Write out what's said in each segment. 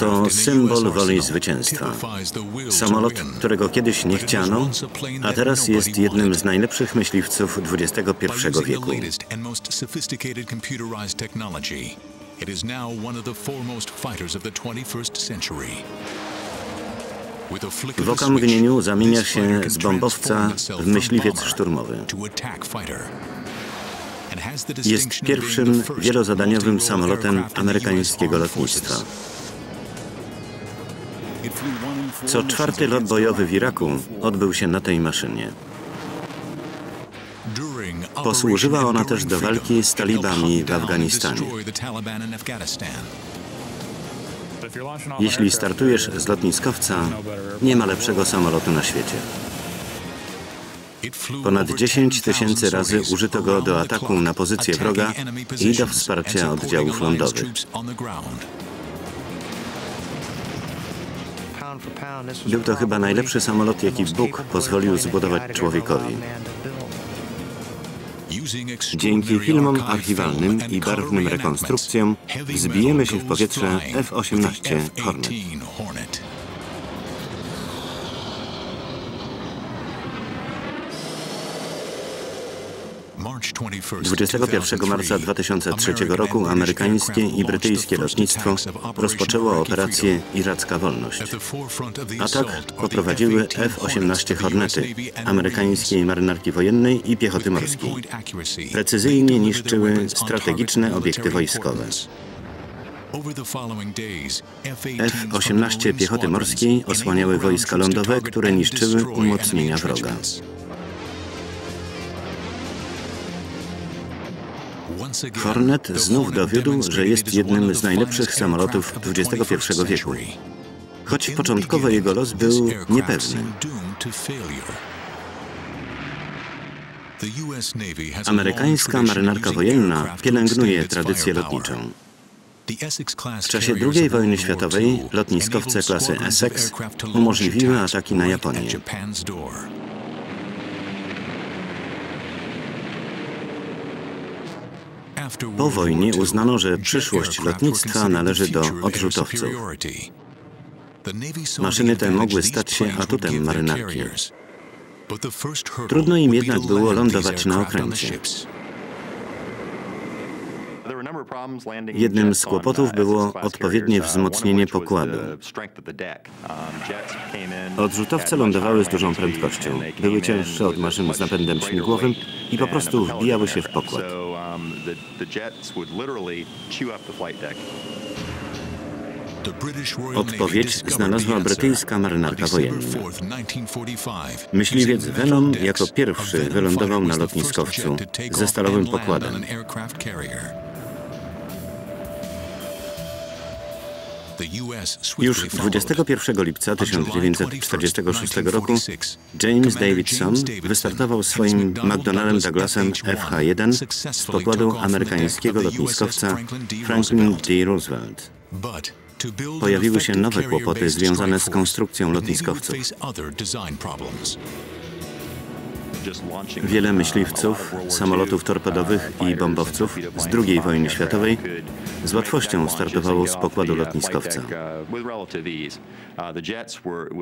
Oto symbol woli zwycięstwa. Samolot, którego kiedyś nie chciano, a teraz jest jednym z najlepszych myśliwców XXI wieku. It is now one of the foremost fighters of the 21st century. W okamgnieniu zamienia się z bombowca w myśliwiec szturmowy. Jest pierwszym wielozadaniowym samolotem amerykańskiego lotnictwa. Co czwarty lot bojowy w Iraku odbył się na tej maszynie. Posłużyła ona też do walki z talibami w Afganistanie. Jeśli startujesz z lotniskowca, nie ma lepszego samolotu na świecie. Ponad 10 tysięcy razy użyto go do ataku na pozycję wroga i do wsparcia oddziałów lądowych. Był to chyba najlepszy samolot, jaki Bóg pozwolił zbudować człowiekowi. Dzięki filmom archiwalnym i barwnym rekonstrukcjom wzbijemy się w powietrze F-18 Hornet. 21 marca 2003 roku amerykańskie i brytyjskie lotnictwo rozpoczęło operację Iracka Wolność. Atak poprowadziły F-18 Hornety amerykańskiej marynarki wojennej i piechoty morskiej. Precyzyjnie niszczyły strategiczne obiekty wojskowe. F-18 piechoty morskiej osłaniały wojska lądowe, które niszczyły umocnienia wroga. Hornet znów dowiódł, że jest jednym z najlepszych samolotów XXI wieku. Choć początkowo jego los był niepewny. Amerykańska marynarka wojenna pielęgnuje tradycję lotniczą. W czasie II wojny światowej lotniskowce klasy Essex umożliwiły ataki na Japonię. Po wojnie uznano, że przyszłość lotnictwa należy do odrzutowców. Maszyny te mogły stać się atutem marynarki. Trudno im jednak było lądować na okręcie. Jednym z kłopotów było odpowiednie wzmocnienie pokładu. Odrzutowce lądowały z dużą prędkością. Były cięższe od maszyn z napędem śmigłowym i po prostu wbijały się w pokład. Odpowiedź znalazła brytyjska marynarka wojenna. Myśliwiec Venom jako pierwszy wylądował na lotniskowcu ze stalowym pokładem. Już 21 lipca 1946 roku James Davidson wystartował swoim McDonnellem Douglasem FH-1 z pokładu amerykańskiego lotniskowca Franklin D. Roosevelt. Pojawiły się nowe kłopoty związane z konstrukcją lotniskowców. Wiele myśliwców, samolotów torpedowych i bombowców z II wojny światowej z łatwością startowało z pokładu lotniskowca.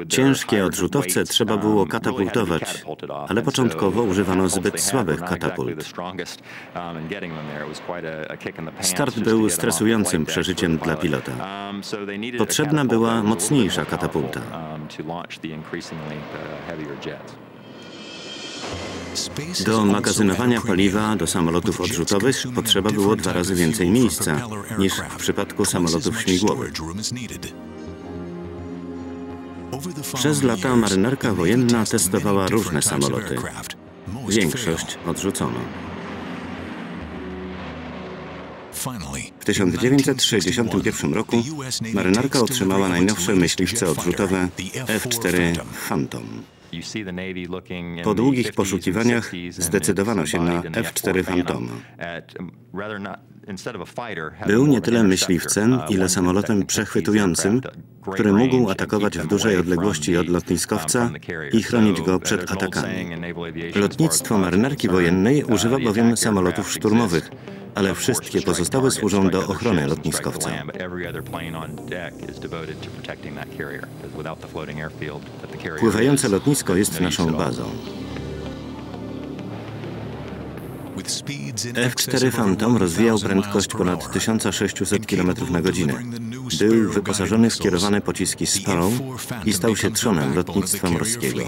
Ciężkie odrzutowce trzeba było katapultować, ale początkowo używano zbyt słabych katapult. Start był stresującym przeżyciem dla pilota. Potrzebna była mocniejsza katapulta. Do magazynowania paliwa do samolotów odrzutowych potrzeba było dwa razy więcej miejsca niż w przypadku samolotów śmigłowych. Przez lata marynarka wojenna testowała różne samoloty. Większość odrzucono. W 1961 roku marynarka otrzymała najnowsze myśliwce odrzutowe F-4 Phantom. Po długich poszukiwaniach zdecydowano się na F-4 Phantom. Był nie tyle myśliwcem, uh, ile samolotem przechwytującym, który mógł atakować w dużej odległości od lotniskowca um, i chronić go przed atakami. Lotnictwo marynarki wojennej używa bowiem samolotów szturmowych, ale wszystkie pozostałe służą do ochrony lotniskowca. Pływające lotnisko jest naszą bazą. F-4 Phantom rozwijał prędkość ponad 1600 km na godzinę. Był wyposażony w kierowane pociski Sparrow i stał się trzonem lotnictwa morskiego.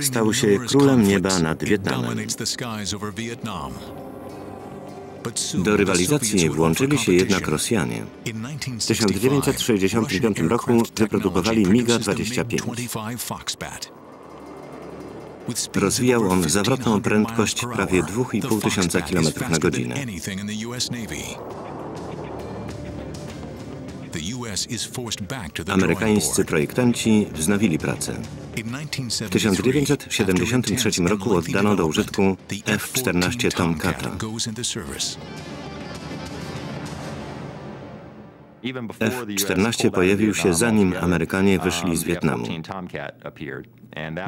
Stał się królem nieba nad Wietnamem. Do rywalizacji włączyli się jednak Rosjanie. W 1965 roku wyprodukowali MiGa-25. Rozwijał on zawrotną prędkość prawie 2,5 tysiąca km na godzinę. Amerykańscy projektanci wznowili pracę. W 1973 roku oddano do użytku F-14 Tomcata. F-14 pojawił się zanim Amerykanie wyszli z Wietnamu.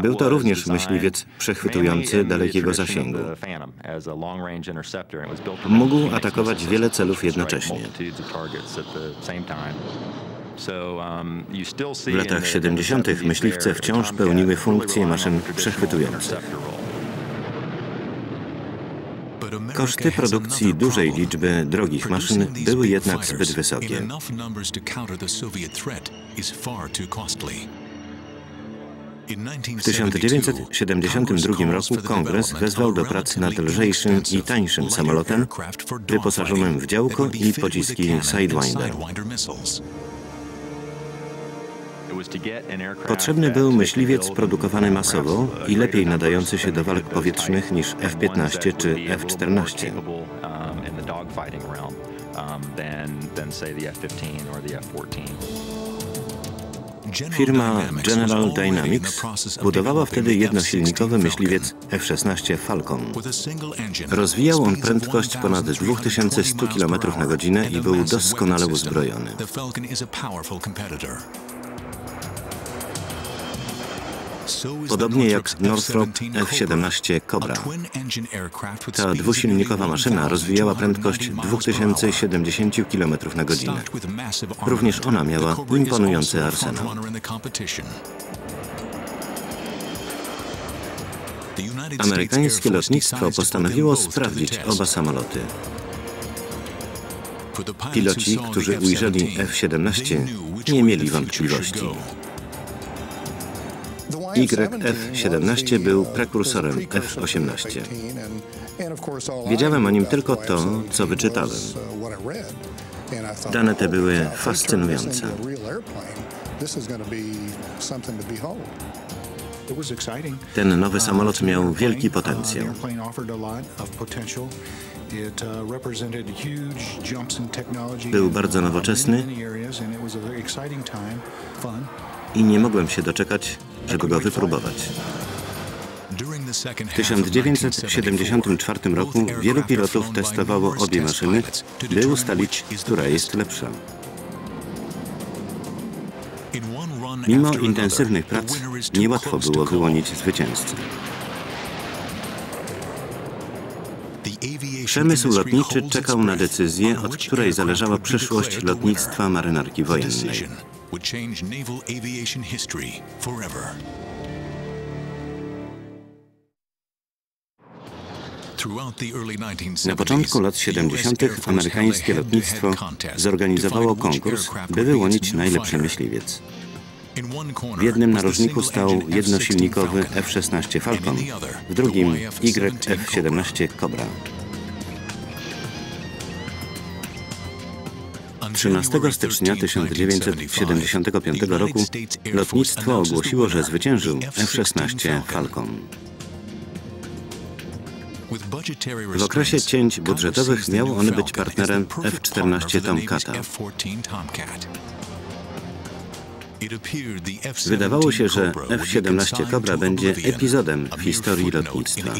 Był to również myśliwiec przechwytujący dalekiego zasięgu. Mógł atakować wiele celów jednocześnie. W latach 70. myśliwce wciąż pełniły funkcje maszyn przechwytujących. Koszty produkcji dużej liczby drogich maszyn były jednak zbyt wysokie. W 1972 roku kongres wezwał do pracy nad lżejszym i tańszym samolotem wyposażonym w działko i pociski Sidewinder. Potrzebny był myśliwiec produkowany masowo i lepiej nadający się do walk powietrznych niż F-15 czy F-14. Firma General Dynamics budowała wtedy jednosilnikowy myśliwiec F-16 Falcon. Rozwijał on prędkość ponad 2100 km na godzinę i był doskonale uzbrojony. Podobnie jak Northrop F-17 Cobra. Ta dwusilnikowa maszyna rozwijała prędkość 2070 km na godzinę. Również ona miała imponujący arsenał. Amerykańskie lotnictwo postanowiło sprawdzić oba samoloty. Piloci, którzy ujrzeli F-17, nie mieli wątpliwości. YF-17 był prekursorem F-18. Wiedziałem o nim tylko to, co wyczytałem. Dane te były fascynujące. Ten nowy samolot miał wielki potencjał. Był bardzo nowoczesny i nie mogłem się doczekać, żeby go wypróbować. W 1974 roku wielu pilotów testowało obie maszyny, by ustalić, która jest lepsza. Mimo intensywnych prac niełatwo było wyłonić zwycięzcę. Przemysł lotniczy czekał na decyzję, od której zależała przyszłość lotnictwa marynarki wojennej would change naval aviation history forever. Na początku lat 70. amerykańskie lotnictwo zorganizowało konkurs, by wyłonić najlepszy myśliwiec. W jednym narożniku stał jednosilnikowy F-16 Falcon, w drugim YF-17 Cobra. 13 stycznia 1975 roku lotnictwo ogłosiło, że zwyciężył F-16 Falcon. W okresie cięć budżetowych miał on być partnerem F-14 Tomcata. Wydawało się, że F-17 Cobra będzie epizodem w historii lotnictwa.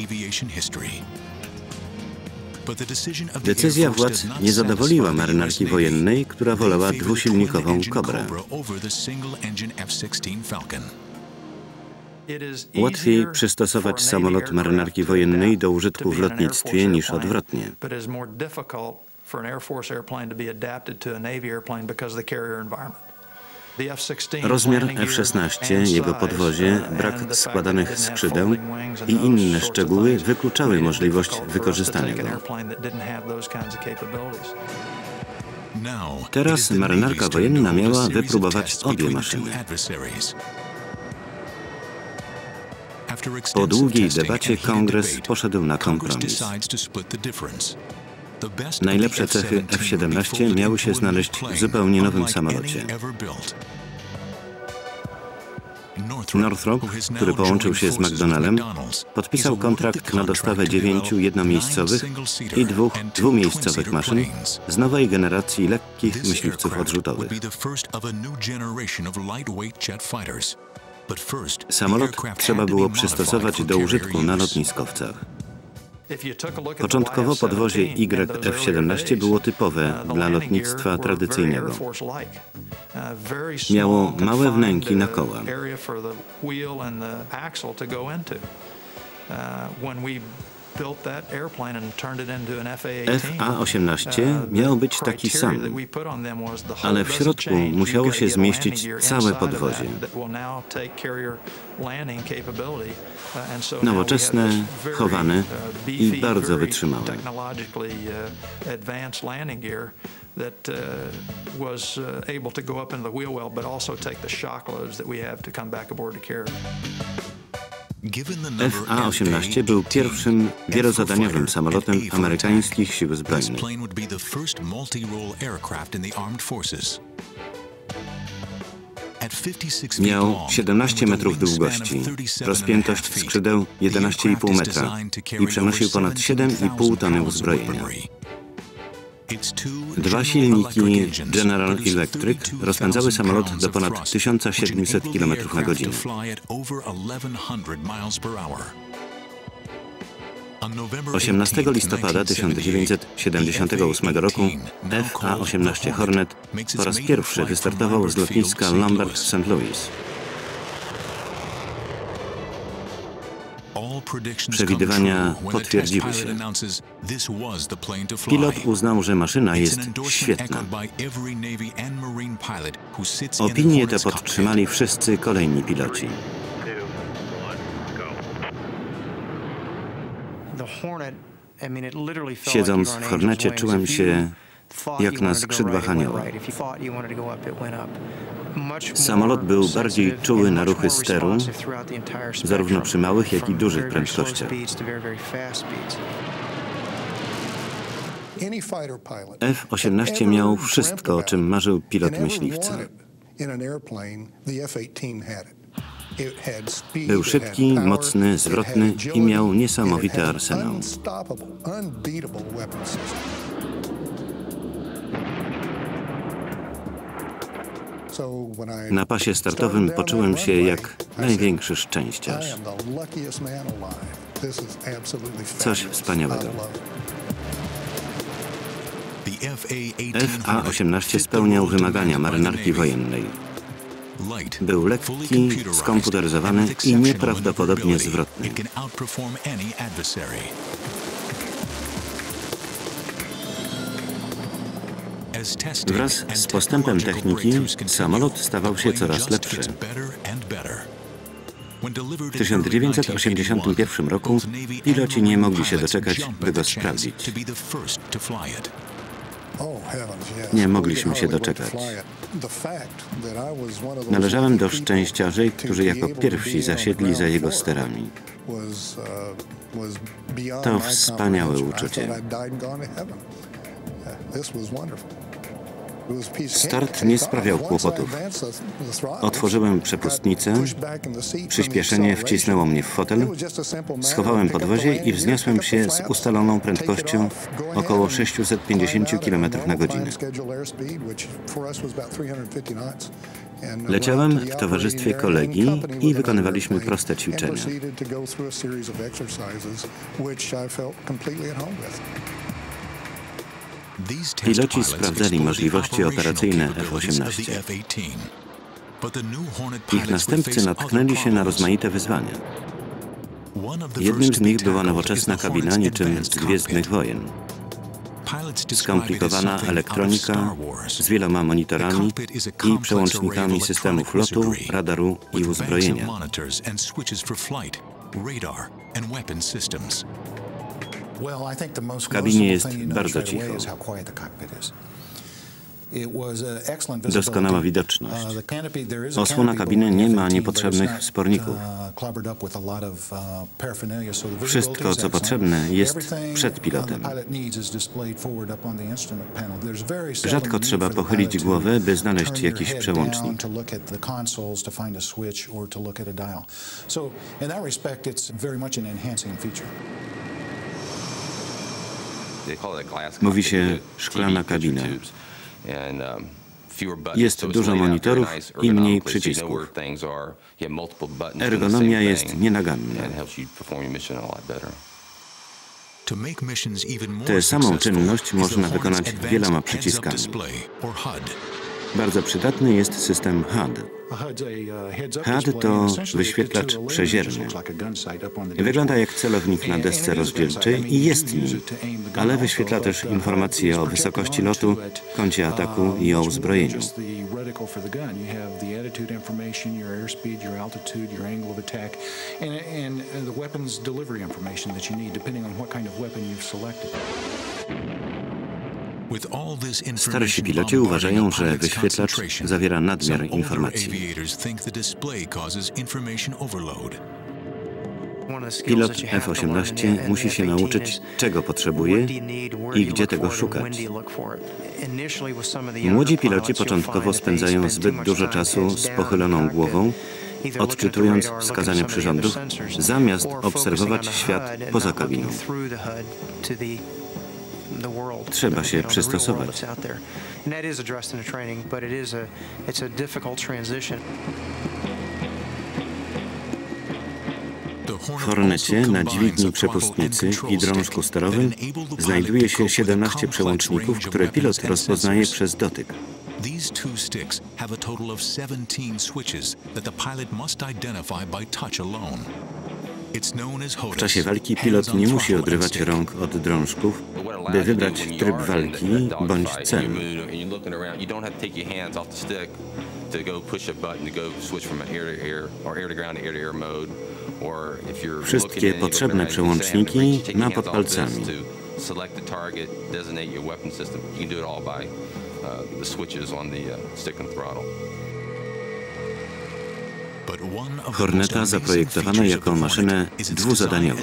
Decyzja władz nie zadowoliła marynarki wojennej, która wolała dwusilnikową Cobrę. Łatwiej przystosować samolot marynarki wojennej do użytku w lotnictwie niż odwrotnie. Rozmiar F-16, jego podwozie, brak składanych skrzydeł i inne szczegóły wykluczały możliwość wykorzystania go. Teraz marynarka wojenna miała wypróbować obie maszyny. Po długiej debacie kongres poszedł na kompromis. Najlepsze cechy F-17 miały się znaleźć w zupełnie nowym samolocie. Northrop, który połączył się z McDonnellem, podpisał kontrakt na dostawę dziewięciu jednomiejscowych i dwóch dwumiejscowych maszyn z nowej generacji lekkich myśliwców odrzutowych. Samolot trzeba było przystosować do użytku na lotniskowcach. Początkowo podwozie YF-17 było typowe dla lotnictwa tradycyjnego. Miało małe wnęki na koła. FA-18 miał być taki sam, ale w środku musiało się zmieścić całe podwozie. Nowoczesne, chowane i bardzo wytrzymałe. that uh, was uh, able to go up into the wheel well, but also take the shock loads that we have to come back aboard to carry. FA-18 był pierwszym wielozadaniowym samolotem amerykańskich sił zbrojnych. Miał 17 metrów długości, rozpiętość skrzydeł 11,5 metra i przenosił ponad 7,5 tony uzbrojenia. Dwa silniki General Electric rozpędzały samolot do ponad 1700 km na godzinę. 18 listopada 1978 roku FA-18 Hornet po raz pierwszy wystartował z lotniska Lombard St. Louis. Przewidywania potwierdziły się. Pilot uznał, że maszyna jest świetna. Opinie te podtrzymali wszyscy kolejni piloci. Siedząc w Hornecie czułem się jak na skrzydłach anioła. Samolot był bardziej czuły na ruchy steru, zarówno przy małych, jak i dużych prędkościach. F-18 miał wszystko, o czym marzył pilot myśliwca. Był szybki, mocny, zwrotny i miał niesamowity arsenał. Na pasie startowym poczułem się jak największy szczęściarz. Coś wspaniałego. FA-18 spełniał wymagania marynarki wojennej. Był lekki, skomputeryzowany i nieprawdopodobnie zwrotny. Wraz z postępem techniki samolot stawał się coraz lepszy. W 1981 roku piloci nie mogli się doczekać, by go sprawdzić. Nie mogliśmy się doczekać. Należałem do szczęściarzy, którzy jako pierwsi zasiedli za jego sterami. To wspaniałe uczucie. Start nie sprawiał kłopotów. Otworzyłem przepustnicę, przyspieszenie wcisnęło mnie w fotel, schowałem podwozie i wzniosłem się z ustaloną prędkością około 650 km na godzinę. Leciałem w towarzystwie kolegi i wykonywaliśmy proste ćwiczenia. Piloci sprawdzali możliwości operacyjne F-18. Ich następcy natknęli się na rozmaite wyzwania. Jednym z nich była nowoczesna kabina niczym z Gwiezdnych Wojen. Skomplikowana elektronika z wieloma monitorami i przełącznikami systemów lotu, radaru i uzbrojenia. W kabinie jest bardzo cicho. Doskonała widoczność. Osłona kabiny nie ma niepotrzebnych sporników. Wszystko, co potrzebne, jest przed pilotem. Rzadko trzeba pochylić głowę, by znaleźć jakiś przełącznik. Mówi się szklana kabina. Jest dużo monitorów i mniej przycisków. Ergonomia jest nienaganna. Tę samą czynność można wykonać wieloma przyciskami. Bardzo przydatny jest system HUD. HUD to wyświetlacz przezierny. Wygląda jak celownik na desce rozdzielczej i jest nim, ale wyświetla też informacje o wysokości lotu, kącie ataku i o uzbrojeniu. Starsi piloci uważają, że wyświetlacz zawiera nadmiar informacji. Pilot F-18 musi się nauczyć, czego potrzebuje i gdzie tego szukać. Młodzi piloci początkowo spędzają zbyt dużo czasu z pochyloną głową, odczytując wskazania przyrządów, zamiast obserwować świat poza kabiną. Trzeba się przystosować. W Hornecie na dźwigni przepustnicy i drążku sterowym znajduje się 17 przełączników, które pilot rozpoznaje przez dotyk. These two sticks have a total of 17 switches that the pilot must identify by touch alone. W czasie walki pilot nie musi odrywać rąk od drążków, by wybrać tryb walki bądź cel. Wszystkie potrzebne przełączniki ma pod palcami. Horneta zaprojektowano jako maszynę dwuzadaniową.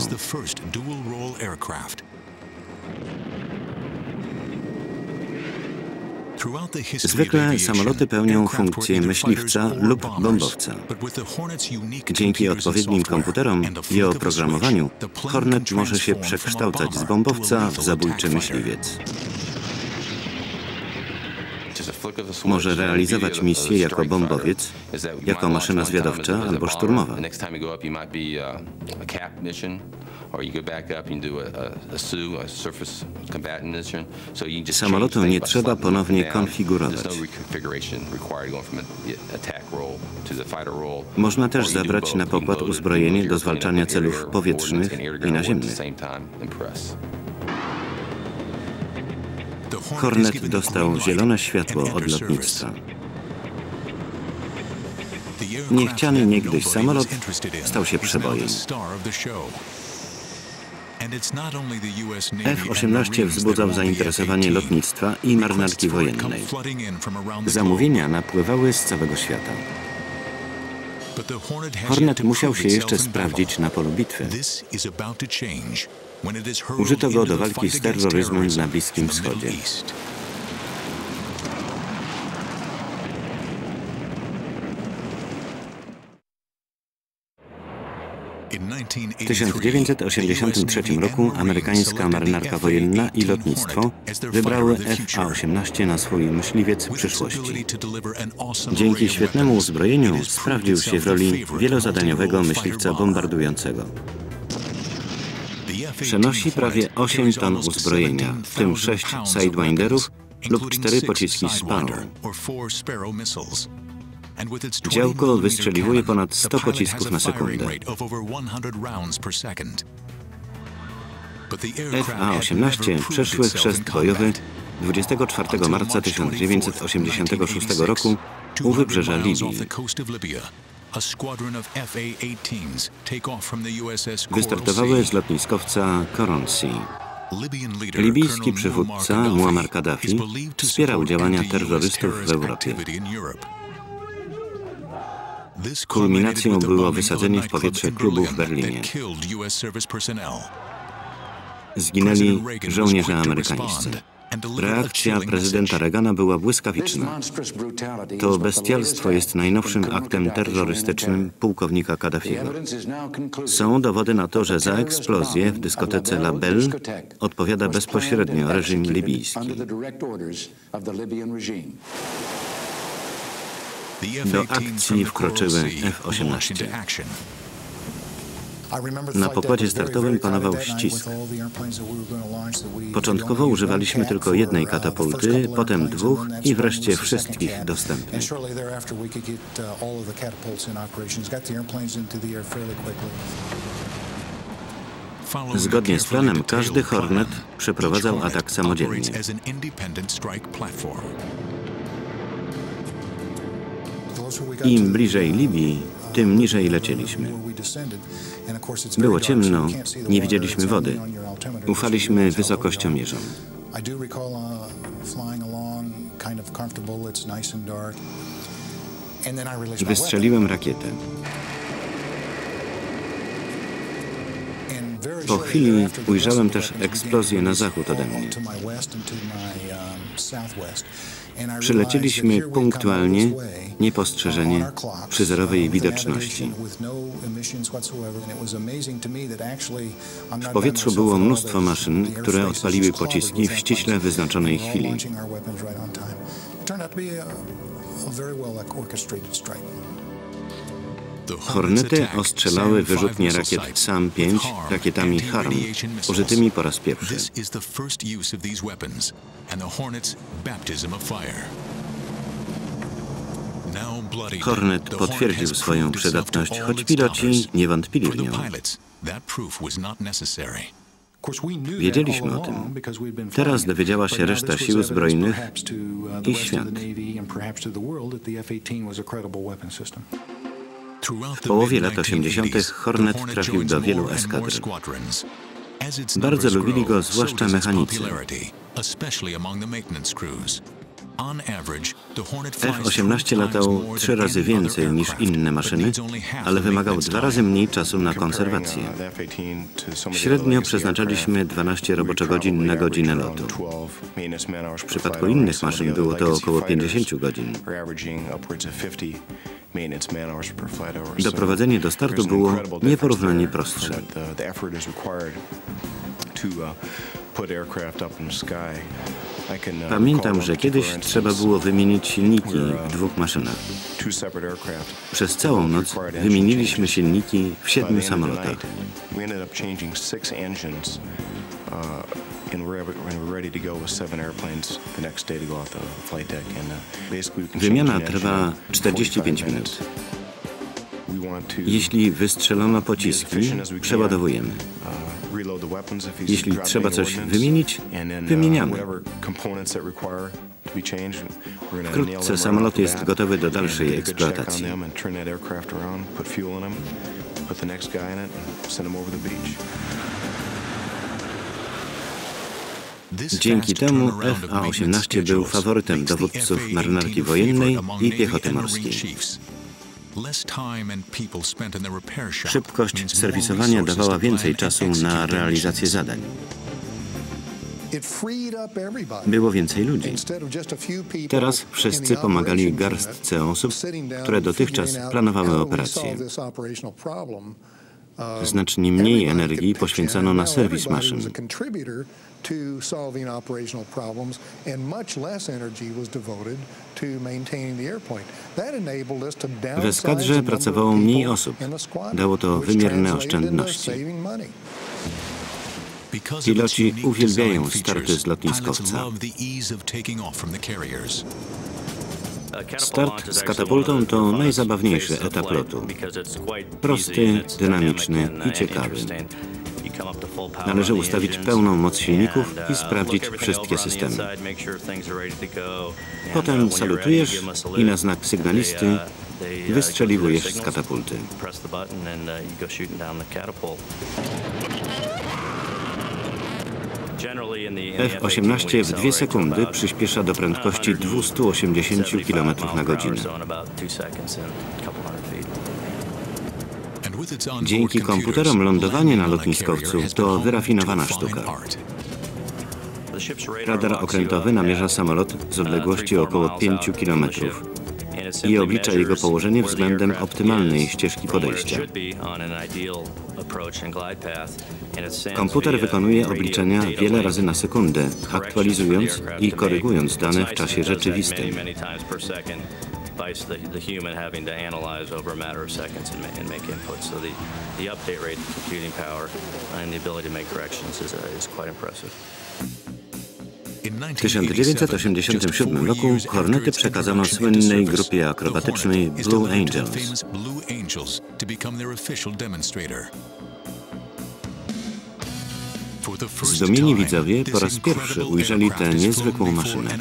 Zwykle samoloty pełnią funkcję myśliwca lub bombowca. Dzięki odpowiednim komputerom i oprogramowaniu Hornet może się przekształcać z bombowca w zabójczy myśliwiec. Może realizować misję jako bombowiec, jako maszyna zwiadowcza albo szturmowa. Samolotu nie trzeba ponownie konfigurować. Można też zabrać na pokład uzbrojenie do zwalczania celów powietrznych i naziemnych. Hornet dostał zielone światło od lotnictwa. Niechciany niegdyś samolot stał się przebojem. F-18 wzbudzał zainteresowanie lotnictwa i marynarki wojennej. Zamówienia napływały z całego świata. Hornet musiał się jeszcze sprawdzić na polu bitwy. Użyto go do walki z terroryzmem na Bliskim Wschodzie. W 1983 roku amerykańska marynarka wojenna i lotnictwo wybrały F-A-18 na swój myśliwiec przyszłości. Dzięki świetnemu uzbrojeniu sprawdził się w roli wielozadaniowego myśliwca bombardującego. Przenosi prawie 8 ton uzbrojenia, w tym 6 Sidewinderów lub 4 pociski Sparrow. Działko wystrzeliwuje ponad 100 pocisków na sekundę. FA-18 przeszły chrzest bojowy 24 marca 1986 roku u wybrzeża Libii. Wystartowały z lotniskowca Coronsi. Libijski przywódca Muammar Kaddafi wspierał działania terrorystów w Europie. Kulminacją było wysadzenie w powietrze klubu w Berlinie. Zginęli żołnierze amerykańscy. Reakcja prezydenta Reagana była błyskawiczna. To bestialstwo jest najnowszym aktem terrorystycznym pułkownika Kaddafiego. Są dowody na to, że za eksplozję w dyskotece La Belle odpowiada bezpośrednio reżim libijski. Do akcji wkroczyły F-18. Na pokładzie startowym panował ścisk. Początkowo używaliśmy tylko jednej katapulty, potem dwóch i wreszcie wszystkich dostępnych. Zgodnie z planem każdy Hornet przeprowadzał atak samodzielnie. Im bliżej Libii, tym niżej lecieliśmy. Było ciemno, nie widzieliśmy wody. Ufaliśmy wysokościomierzom. Wystrzeliłem rakietę. Po chwili ujrzałem też eksplozję na zachód ode mnie. Przylecieliśmy punktualnie, niepostrzeżenie, przy zerowej widoczności. W powietrzu było mnóstwo maszyn, które odpaliły pociski w ściśle wyznaczonej chwili. Hornety ostrzelały wyrzutnie rakiet SAM-5 rakietami HARM, użytymi po raz pierwszy. Hornet potwierdził swoją przydatność, choć piloci nie wątpili w nią. Wiedzieliśmy o tym. Teraz dowiedziała się reszta sił zbrojnych i świat. W połowie lat 80. Hornet trafił do wielu eskadr. Bardzo lubili go zwłaszcza mechanicy. F-18 latał trzy razy więcej niż inne maszyny, ale wymagał dwa razy mniej czasu na konserwację. Średnio przeznaczaliśmy 12 roboczogodzin na godzinę lotu. W przypadku innych maszyn było to około 50 godzin. Doprowadzenie do startu było nieporównanie prostsze. Pamiętam, że kiedyś trzeba było wymienić silniki w dwóch maszynach. Przez całą noc wymieniliśmy silniki w siedmiu samolotach. Wymiana trwa 45 minut. Jeśli wystrzelono pociski, przeładowujemy. Jeśli trzeba coś wymienić, wymieniamy. Wkrótce samolot jest gotowy do dalszej eksploatacji. Dzięki temu FA-18 był faworytem dowódców marynarki wojennej i piechoty morskiej. Szybkość serwisowania dawała więcej czasu na realizację zadań. Było więcej ludzi. Teraz wszyscy pomagali garstce osób, które dotychczas planowały operacje. Znacznie mniej energii poświęcano na serwis maszyn. To solving operational problems, and much less energy was devoted to maintaining the airplane. That enabled us to W eskadrze pracowało mniej osób. Dało to wymierne oszczędności. Piloci uwielbiają starty z lotniskowca. Start z katapultą to najzabawniejszy etap lotu. Prosty, dynamiczny i ciekawy. Należy ustawić pełną moc silników i sprawdzić wszystkie systemy. Potem salutujesz i na znak sygnalisty wystrzeliwujesz z katapulty. F-18 w 2 sekundy przyspiesza do prędkości 280 km na godzinę. Dzięki komputerom lądowanie na lotniskowcu to wyrafinowana sztuka. Radar okrętowy namierza samolot z odległości około 5 km i oblicza jego położenie względem optymalnej ścieżki podejścia. Komputer wykonuje obliczenia wiele razy na sekundę, aktualizując i korygując dane w czasie rzeczywistym. The, the human having to analyze over a matter of seconds and, and make inputs. So the, the update rate, the computing power, and the ability to make corrections is, uh, is quite impressive. W 1987 roku Hornety przekazano słynnej grupie akrobatycznej Blue Angels. Zdumieni widzowie po raz pierwszy ujrzeli tę niezwykłą maszynę.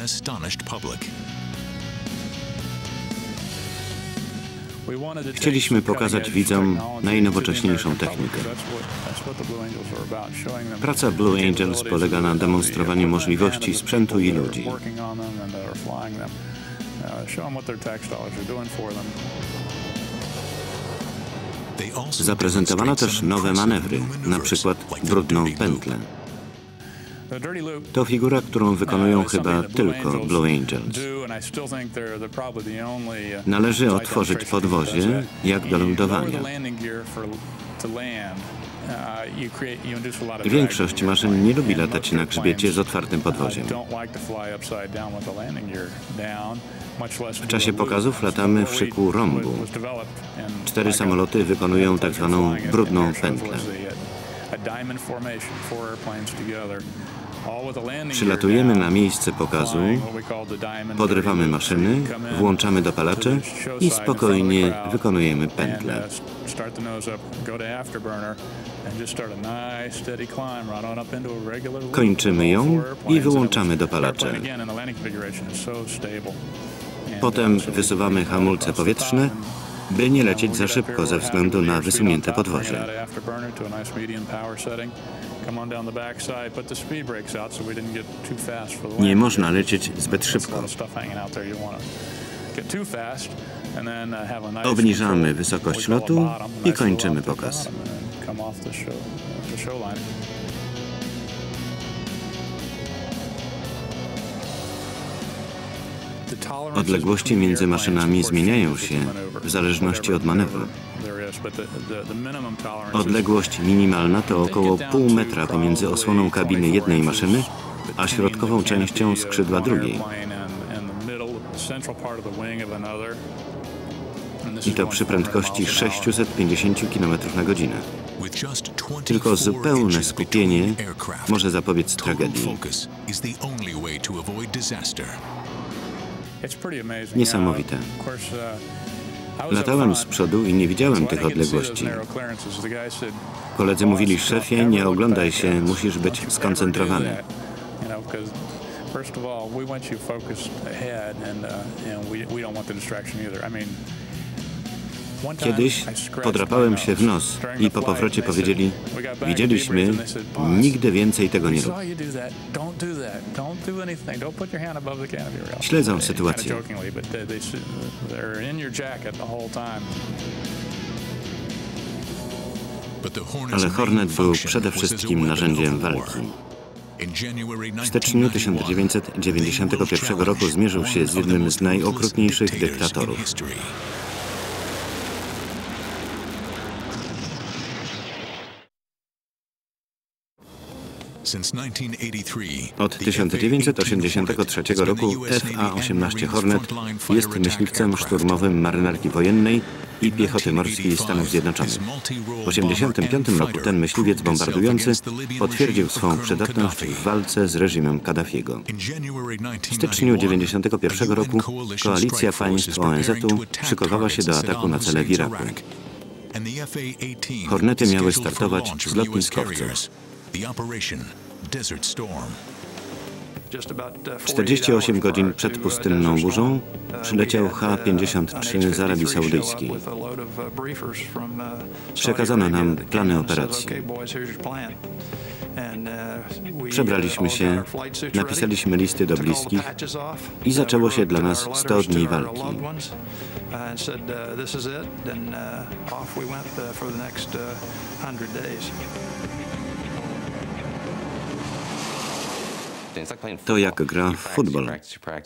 Chcieliśmy pokazać widzom najnowocześniejszą technikę. Praca Blue Angels polega na demonstrowaniu możliwości sprzętu i ludzi. Zaprezentowano też nowe manewry, na przykład brudną pętlę. To figura, którą wykonują chyba tylko Blue Angels. Należy otworzyć podwozie, jak do lądowania. Większość maszyn nie lubi latać na grzbiecie z otwartym podwoziem. W czasie pokazów latamy w szyku rąbu. Cztery samoloty wykonują tak zwaną brudną pętlę. Przylatujemy na miejsce pokazu, podrywamy maszyny, włączamy dopalacze i spokojnie wykonujemy pętlę. Kończymy ją i wyłączamy dopalacze. Potem wysuwamy hamulce powietrzne by nie lecieć za szybko ze względu na wysunięte podwozie. Nie można lecieć zbyt szybko. Obniżamy wysokość lotu i kończymy pokaz. Odległości między maszynami zmieniają się w zależności od manewru. Odległość minimalna to około pół metra pomiędzy osłoną kabiny jednej maszyny, a środkową częścią skrzydła drugiej. I to przy prędkości 650 km na godzinę. Tylko zupełne skupienie może zapobiec tragedii. Niesamowite. Latałem z przodu i nie widziałem tych odległości. Koledzy mówili, szefie, nie oglądaj się, musisz być skoncentrowany. First of all, we want you focused ahead, and, uh, and we, we don't want the distraction either. I mean, Kiedyś podrapałem się w nos i po powrocie powiedzieli, widzieliśmy, nigdy więcej tego nie rób. Śledzą sytuację. Ale Hornet był przede wszystkim narzędziem walki. W styczniu 1991 roku zmierzył się z jednym z najokrutniejszych dyktatorów. Od 1983 roku FA-18 Hornet jest myśliwcem szturmowym marynarki wojennej i piechoty morskiej Stanów Zjednoczonych. W 1985 roku ten myśliwiec bombardujący potwierdził swą przydatność w walce z reżimem Kaddafiego. W styczniu 1991 roku koalicja państw ONZ-u szykowała się do ataku na cele w Iraku. Hornety miały startować z lotniskowcem. 48 godzin przed pustynną burzą przyleciał H-53 z Arabii Saudyjskiej. Przekazano nam plany operacji. Przebraliśmy się, napisaliśmy listy do bliskich i zaczęło się dla nas 100 dni walki. and said, uh, "This is it." Then uh, off we went uh, for the next hundred days. To jak gra w futbol.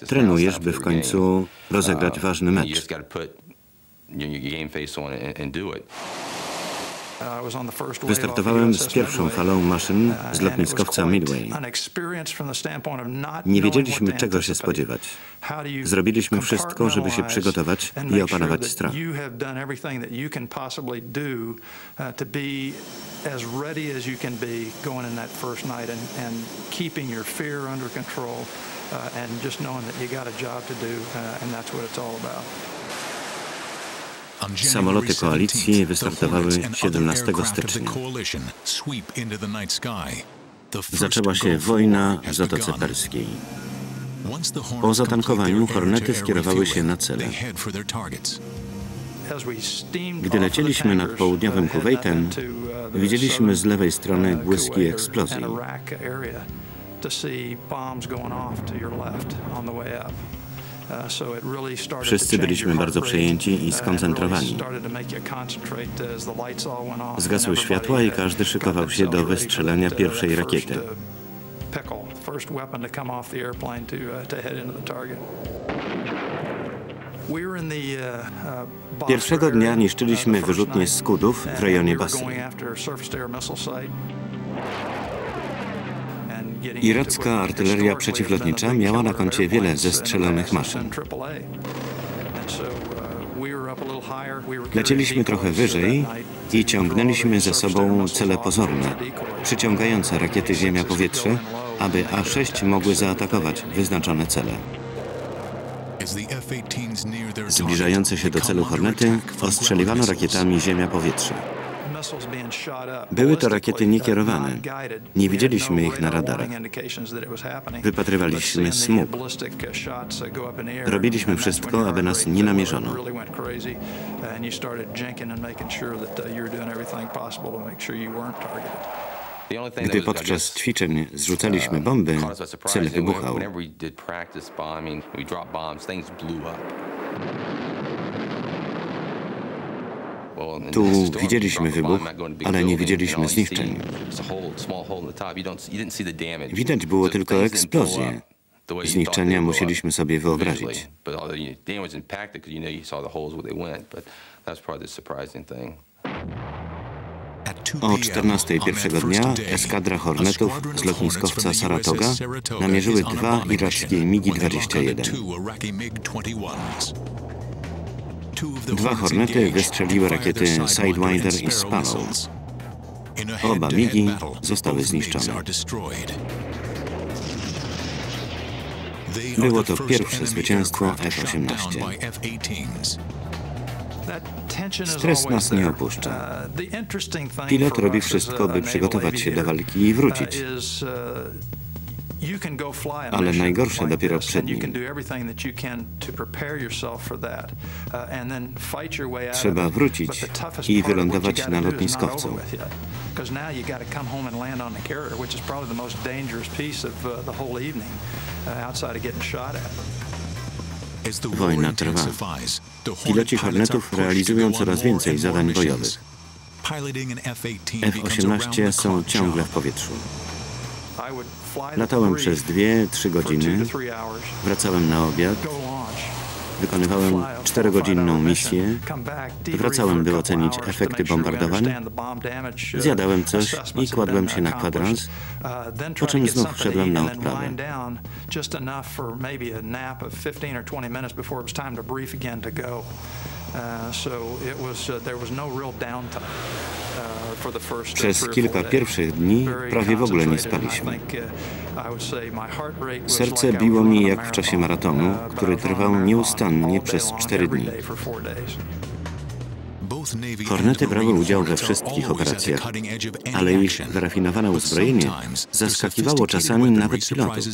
Trenujesz, by w końcu rozegrać ważny mecz. Wystartowałem z pierwszą falą maszyn z lotniskowca Midway. Nie wiedzieliśmy, czego się spodziewać. Zrobiliśmy wszystko, żeby się przygotować i opanować strach. and, control uh, and just knowing that you got a job to do uh, and that's what it's all about. Samoloty koalicji wystartowały 17 stycznia. Zaczęła się wojna w Zatoce Perskiej. Po zatankowaniu Hornety skierowały się na cele. Gdy lecieliśmy nad południowym Kuwejtem, widzieliśmy z lewej strony błyski eksplozji. Wszyscy byliśmy bardzo przejęci i skoncentrowani. Zgasły światła i każdy szykował się do wystrzelenia pierwszej rakiety. Pierwszego dnia niszczyliśmy wyrzutnie skudów w rejonie Basy. Iracka artyleria przeciwlotnicza miała na koncie wiele zestrzelonych maszyn. Lecieliśmy trochę wyżej i ciągnęliśmy ze sobą cele pozorne, przyciągające rakiety ziemia-powietrze, aby A-6 mogły zaatakować wyznaczone cele. Zbliżające się do celu Hornety ostrzeliwano rakietami ziemia-powietrze. Były to rakiety niekierowane. Nie widzieliśmy ich na radarach. Wypatrywaliśmy smug. Robiliśmy wszystko, aby nas nie namierzono. Gdy podczas ćwiczeń zrzucaliśmy bomby, cel wybuchał. Tu widzieliśmy wybuch, ale nie widzieliśmy zniszczeń. Widać było tylko eksplozję. Zniszczenia musieliśmy sobie wyobrazić. O 14 pierwszego dnia eskadra Hornetów z lotniskowca Saratoga namierzyły dwa irackie MiGi-21. Dwa Hornety wystrzeliły rakiety Sidewinder i Sparrow. Oba MiGi zostały zniszczone. Było to pierwsze zwycięstwo F-18. Stres nas nie opuszcza. Pilot robi wszystko, by przygotować się do walki i wrócić. Ale najgorsze dopiero przed nim. Trzeba wrócić i wylądować na lotniskowcu. Wojna trwa. Piloci Hornetów realizują coraz więcej zadań bojowych. F-18 są ciągle w powietrzu. Latałem przez dwie, trzy godziny, wracałem na obiad, wykonywałem czterogodzinną misję. Wracałem, by ocenić efekty bombardowań. Zjadałem coś i kładłem się na kwadrans, po czym znów szedłem na odprawę. Przez kilka pierwszych dni prawie w ogóle nie spaliśmy. Serce biło mi jak w czasie maratonu, który trwał nieustannie przez cztery dni. Hornety brały udział we wszystkich operacjach, ale ich wyrafinowane uzbrojenie zaskakiwało czasami nawet pilotów.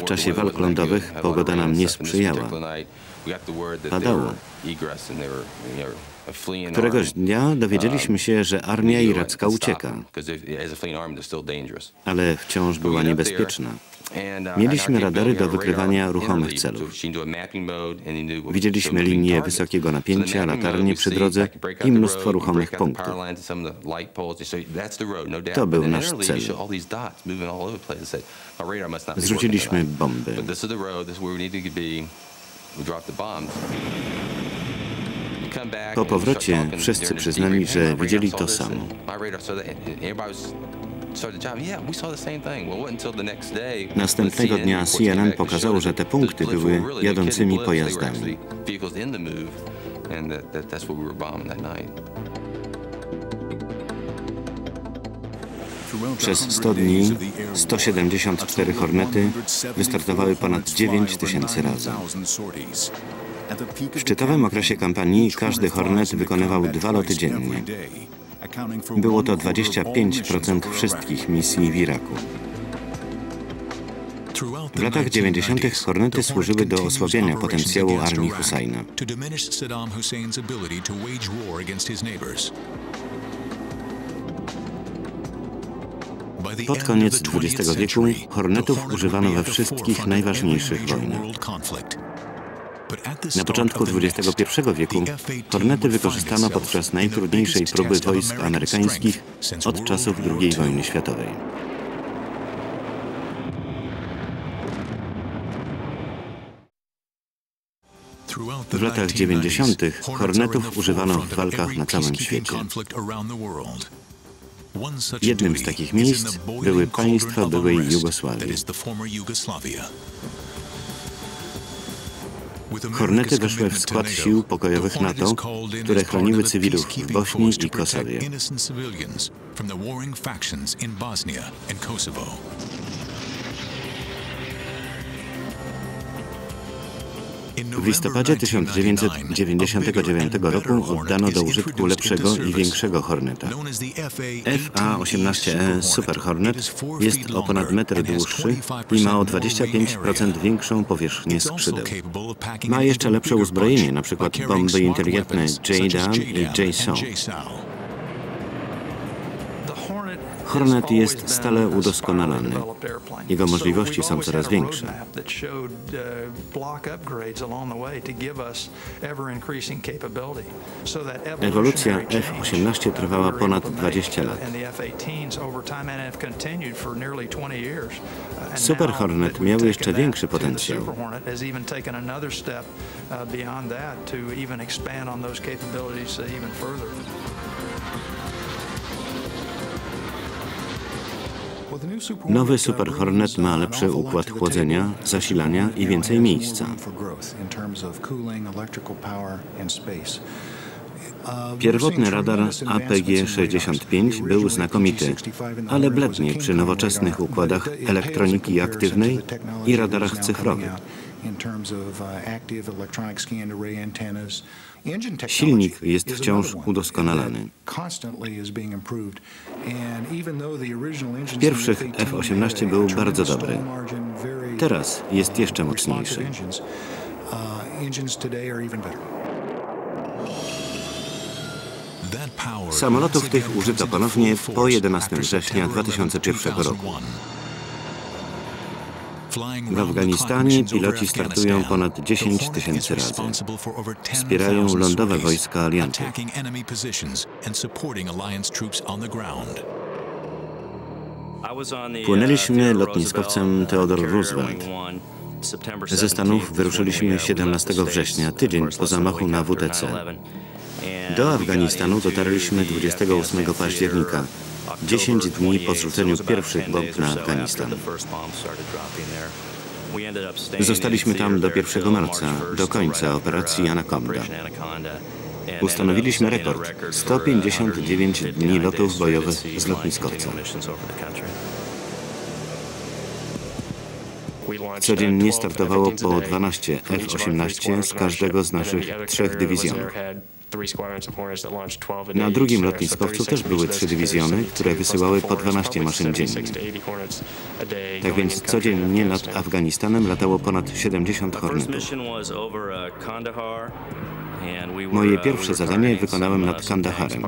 W czasie walk lądowych pogoda nam nie sprzyjała. Padało. Któregoś dnia dowiedzieliśmy się, że armia iracka ucieka, ale wciąż była niebezpieczna. Mieliśmy radary do wykrywania ruchomych celów. Widzieliśmy linie wysokiego napięcia, latarnie przy drodze i mnóstwo ruchomych punktów. To był nasz cel. Zrzuciliśmy bomby. Po powrocie wszyscy przyznali, że widzieli to samo. Następnego dnia CNN pokazało, że te punkty były jadącymi pojazdami. Przez 100 dni 174 Hornety wystartowały ponad 9 tysięcy razy. W szczytowym okresie kampanii każdy Hornet wykonywał dwa loty dziennie. Było to 25% wszystkich misji w Iraku. W latach 90. Hornety służyły do osłabienia potencjału armii Husajna. Pod koniec XX wieku Hornetów używano we wszystkich najważniejszych wojnach. Na początku XXI wieku Hornety wykorzystano podczas najtrudniejszej próby wojsk amerykańskich od czasów II wojny światowej. W latach 90. Hornetów używano w walkach na całym świecie. Jednym z takich miejsc były państwa byłej Jugosławii. Hornety weszły w skład sił pokojowych NATO, które chroniły cywilów w Bośni i Kosowie. W listopadzie 1999 roku oddano do użytku lepszego i większego Horneta. FA-18E Super Hornet jest o ponad metr dłuższy i ma o 25% większą powierzchnię skrzydeł. Ma jeszcze lepsze uzbrojenie, np. bomby inteligentne JDAM i JSOW. Hornet jest stale udoskonalany. Jego możliwości są coraz większe. Ewolucja F-18 trwała ponad 20 lat. Super Hornet miał jeszcze większy potencjał. Nowy Super Hornet ma lepszy układ chłodzenia, zasilania i więcej miejsca. Pierwotny radar APG-65 był znakomity, ale blednie przy nowoczesnych układach elektroniki aktywnej i radarach cyfrowych. Silnik jest wciąż udoskonalany. W pierwszych F-18 był bardzo dobry. Teraz jest jeszcze mocniejszy. Samolotów tych użyto ponownie po 11 września 2001 roku. W Afganistanie piloci startują ponad 10 tysięcy razy. Wspierają lądowe wojska alianty. Płynęliśmy lotniskowcem Theodore Roosevelt. Ze Stanów wyruszyliśmy 17 września, tydzień po zamachu na WTC. Do Afganistanu dotarliśmy 28 października, 10 dni po zrzuceniu pierwszych bomb na Afganistan. Zostaliśmy tam do 1 marca, do końca operacji Anaconda. Ustanowiliśmy rekord 159 dni lotów bojowych z lotniskowca. Codziennie startowało po 12 F-18 z każdego z naszych trzech dywizjonów. Na drugim lotniskowcu też były trzy dywizjony, które wysyłały po 12 maszyn dziennie. Tak więc codziennie nad Afganistanem latało ponad 70 Hornetów. Moje pierwsze zadanie wykonałem nad Kandaharem.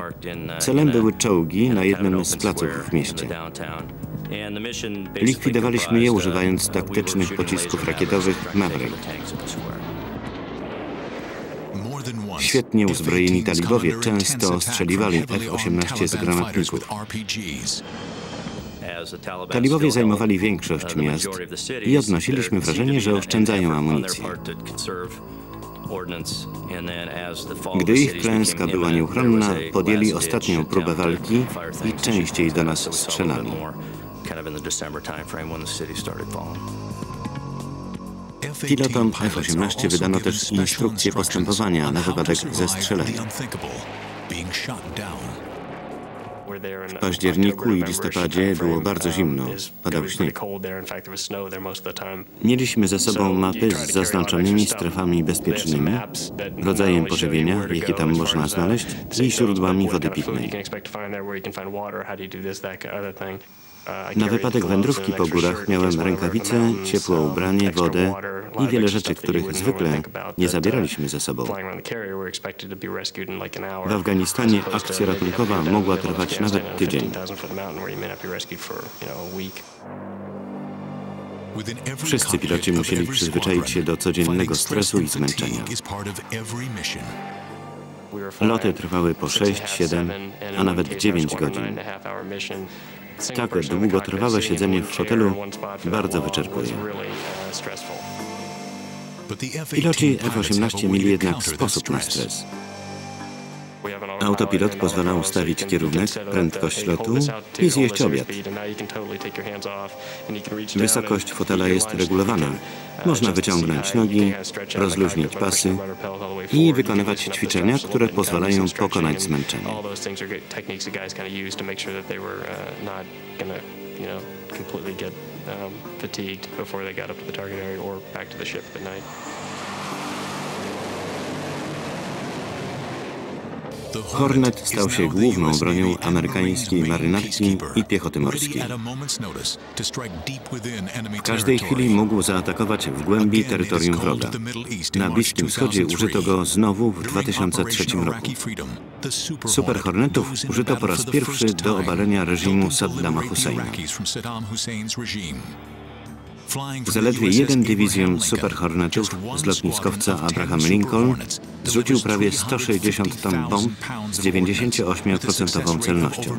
Celem były czołgi na jednym z placów w mieście. Likwidowaliśmy je używając taktycznych pocisków rakietowych Maverick. Świetnie uzbrojeni talibowie często ostrzeliwali F-18 z granatników. Talibowie zajmowali większość miast i odnosiliśmy wrażenie, że oszczędzają amunicję. Gdy ich klęska była nieuchronna, podjęli ostatnią próbę walki i częściej do nas strzelali. Pilotom F-18 wydano też instrukcje postępowania na wypadek zestrzelenia. W październiku i listopadzie było bardzo zimno, padał śnieg. Mieliśmy ze sobą mapy z zaznaczonymi strefami bezpiecznymi, rodzajem pożywienia, jakie tam można znaleźć i źródłami wody pitnej. Na wypadek wędrówki po górach miałem rękawice, ciepłe ubranie, wodę i wiele rzeczy, których zwykle nie zabieraliśmy ze sobą. W Afganistanie akcja ratunkowa mogła trwać nawet tydzień. Wszyscy piloci musieli przyzwyczaić się do codziennego stresu i zmęczenia. Loty trwały po 6, 7, a nawet 9 godzin. Tak długotrwałe siedzenie w fotelu bardzo wyczerpuje. Piloci F-18 mieli jednak sposób na stres. Autopilot pozwala ustawić kierunek, prędkość lotu i zjeść obiad. Wysokość fotela jest regulowana. Można wyciągnąć nogi, rozluźnić pasy i wykonywać ćwiczenia, które pozwalają pokonać zmęczenie. um, fatigued before they got up to the target area or back to the ship at night. Hornet stał się główną bronią amerykańskiej marynarki i piechoty morskiej. W każdej chwili mógł zaatakować w głębi terytorium wroga. Na Bliskim Wschodzie użyto go znowu w 2003 roku. Super Hornetów użyto po raz pierwszy do obalenia reżimu Saddama Husseina. Zaledwie jeden dywizjon Super Hornetów z lotniskowca Abraham Lincoln zrzucił prawie 160 ton bomb z 98% celnością.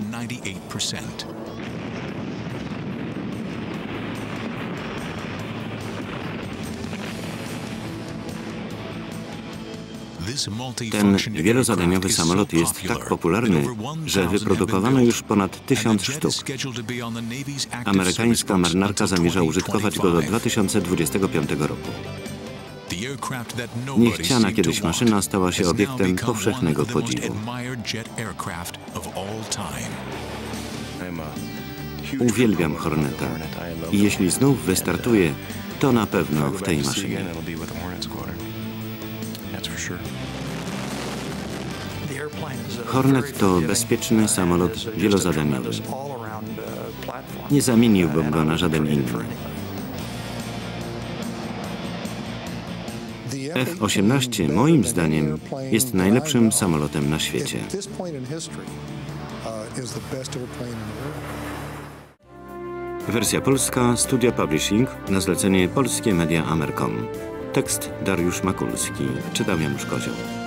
Ten wielozadaniowy samolot jest tak popularny, że wyprodukowano już ponad tysiąc sztuk. Amerykańska marynarka zamierza użytkować go do 2025 roku. Niechciana kiedyś maszyna stała się obiektem powszechnego podziwu. Uwielbiam Horneta i jeśli znów wystartuje, to na pewno w tej maszynie. Hornet to bezpieczny samolot wielozadaniowy. Nie zamieniłbym go na żaden inny. F-18 moim zdaniem jest najlepszym samolotem na świecie. Wersja polska Studio Publishing na zlecenie Polskie Media Amercom. Tekst Dariusz Makulski. Czytał Janusz Kozioł.